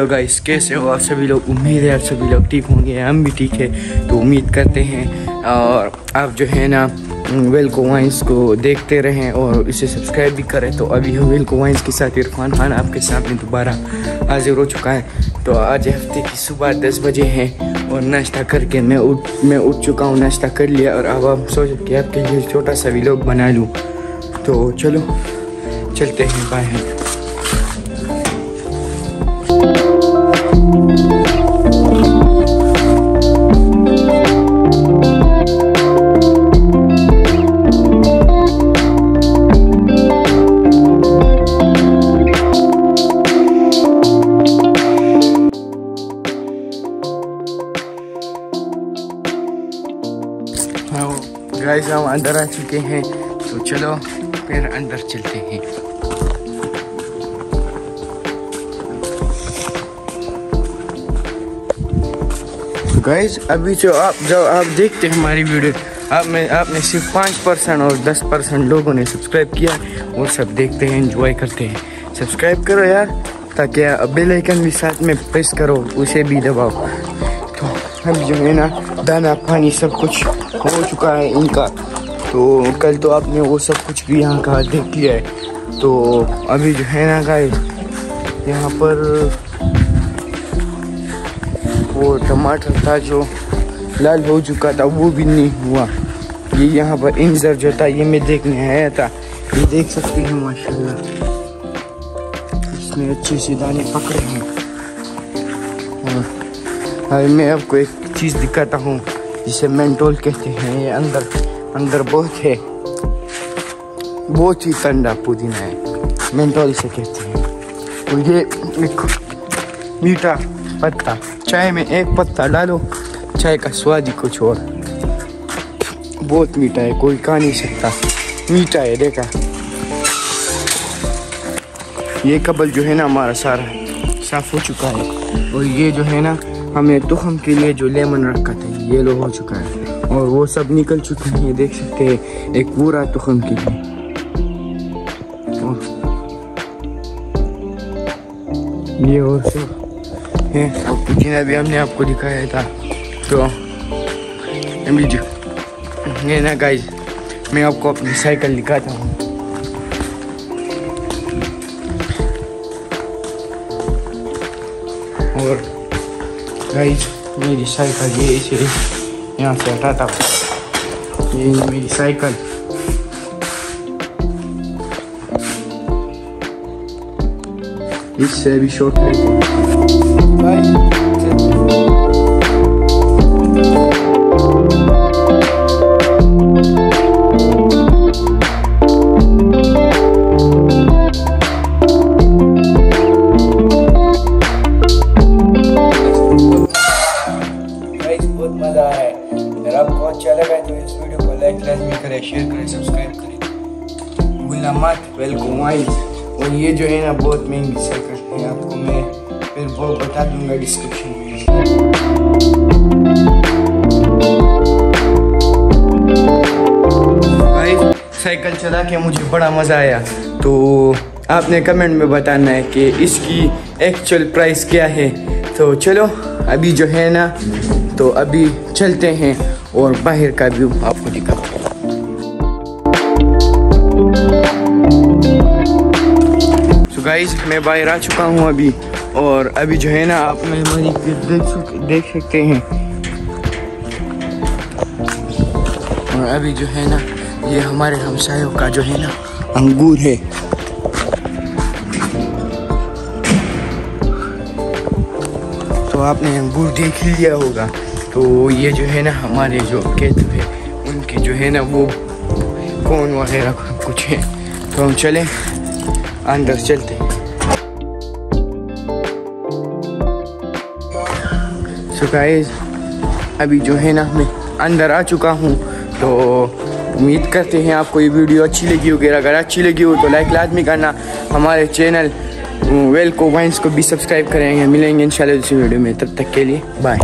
Hello guys कैसे हो आप सभी लोग? उम्मीद है आप सभी लोग ठीक होंगे, हम भी ठीक है। तो उम्मीद करते हैं, और आप जो है ना वेलको वाइंस को देखते रहें और इसे सब्सक्राइब भी करें। तो अभी हम वेलको वाइंस के साथ इरफान खान आपके सामने दोबारा हाजिर हो चुका है। तो आज हफ़्ते की सुबह दस बजे हैं और नाश्ता करके मैं उठ मैं उठ चुका हूँ, नाश्ता कर लिया और अब आप सोच के आपके लिए छोटा सा लोग बना लूँ। तो चलो, चलते हैं बाहर गाइस हम अंदर आ चुके हैं तो चलो फिर अंदर चलते हैं। गाइस अभी जो आप जब आप देखते हैं हमारी वीडियो आप में आपने सिर्फ़ पाँच परसेंट और दस परसेंट लोगों ने सब्सक्राइब किया वो सब देखते हैं एंजॉय करते हैं। सब्सक्राइब करो यार, ताकि बेल आइकन भी साथ में प्रेस करो, उसे भी दबाओ। अब जो है ना, दाना पानी सब कुछ हो चुका है इनका। तो कल तो आपने वो सब कुछ भी यहाँ का देख लिया है। तो अभी जो है ना गाइस यहाँ पर वो टमाटर था जो लाल हो चुका था, वो भी नहीं हुआ। ये यहाँ पर इंजर जो था, ये मैं देखने आया था। ये देख सकते हैं, माशाल्लाह। इसमें अच्छे से दाने पकड़े हैं। हाँ मैं आपको एक चीज़ दिखाता हूँ, जिसे मेंटोल कहते हैं। ये अंदर अंदर बहुत है। बहुत ही ठंडा पुदीना है, मेंटोल से कहते हैं। और ये एक मीठा पत्ता, चाय में एक पत्ता डालो, चाय का स्वाद ही कुछ और। बहुत मीठा है, कोई खा नहीं सकता। मीठा है, देखा। ये कबल जो है ना, हमारा सारा साफ़ हो चुका है। और ये जो है ना हमें तुखम के लिए जो लेमन रखा था, ये लो हो चुका है। और वो सब निकल चुके हैं, ये देख सकते हैं, एक पूरा तुखम के लिए। ये और सब है, और पुदीना भी हमने आपको दिखाया था। तो ये ना गाइस मैं आपको अपनी साइकिल दिखाता हूँ। और गाइस मेरी साइकिल ये इसे यहाँ से हटाता हूँ ये मेरी साइकिल इससे भी शॉर्ट करें शेयर करें सब्सक्राइब करें। भूलना मत वेलकम वाइज और ये जो है ना, बहुत महँगी साइकिल है, आपको मैं फिर वो बता दूँगा डिस्क्रिप्शन में। साइकिल चला के मुझे बड़ा मज़ा आया। तो आपने कमेंट में बताना है कि इसकी एक्चुअल प्राइस क्या है। तो चलो, अभी जो है ना तो अभी चलते हैं और बाहर का व्यू आपको दिखाते हैं। गाइस मैं बाहर आ चुका हूँ अभी और अभी जो है ना, आप मेहमानी देख देख सकते हैं। और अभी जो है ना, ये हमारे हमसायों का जो है ना, अंगूर है। तो आपने अंगूर देख लिया होगा। तो ये जो है ना हमारे जो खेत है, उनके जो है ना वो कौन वगैरह कुछ है। तो हम चलें, अंदर चलते so अभी जो है ना मैं अंदर आ चुका हूँ तो उम्मीद करते हैं आपको ये वीडियो अच्छी लगी होगी। अगर अच्छी लगी हो तो लाइक लाजमी करना। हमारे चैनल हम्म, वेल को वाइन्स को भी सब्सक्राइब करेंगे। मिलेंगे इन दूसरी वीडियो में। तब तक के लिए बाय